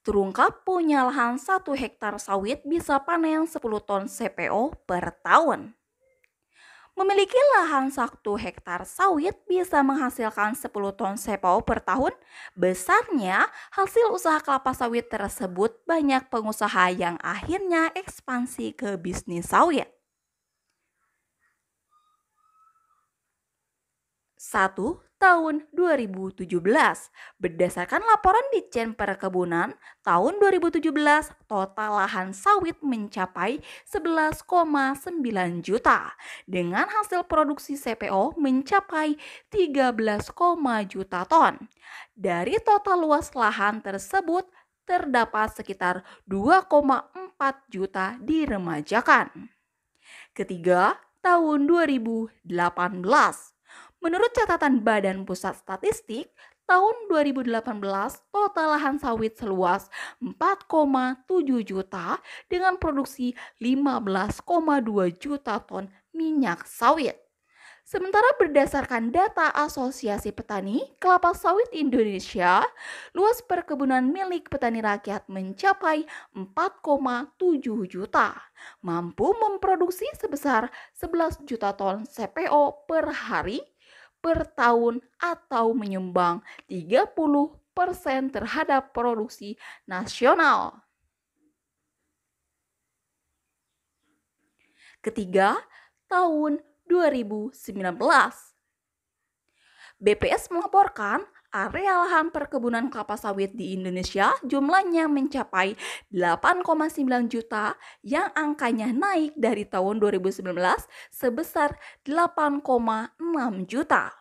Terungkap punya lahan 1 hektar sawit bisa panen 10 ton CPO per tahun. Memiliki lahan 1 hektar sawit bisa menghasilkan 10 ton CPO per tahun. Besarnya, hasil usaha kelapa sawit tersebut banyak pengusaha yang akhirnya ekspansi ke bisnis sawit. 1 tahun 2017. Berdasarkan laporan di Ditjen Perkebunan, tahun 2017 total lahan sawit mencapai 11,9 juta dengan hasil produksi CPO mencapai 13, juta ton. Dari total luas lahan tersebut terdapat sekitar 2,4 juta diremajakan. Ketiga, tahun 2018 Menurut catatan Badan Pusat Statistik, tahun 2018 total lahan sawit seluas 4,7 juta dengan produksi 15,2 juta ton minyak sawit. Sementara berdasarkan data Asosiasi Petani Kelapa Sawit Indonesia, luas perkebunan milik petani rakyat mencapai 4,7 juta, mampu memproduksi sebesar 11 juta ton CPO per hari per tahun atau menyumbang 30% terhadap produksi nasional. Ketiga, tahun 2019. BPS melaporkan area lahan perkebunan kelapa sawit di Indonesia jumlahnya mencapai 8,9 juta yang angkanya naik dari tahun 2019 sebesar 8,6 juta.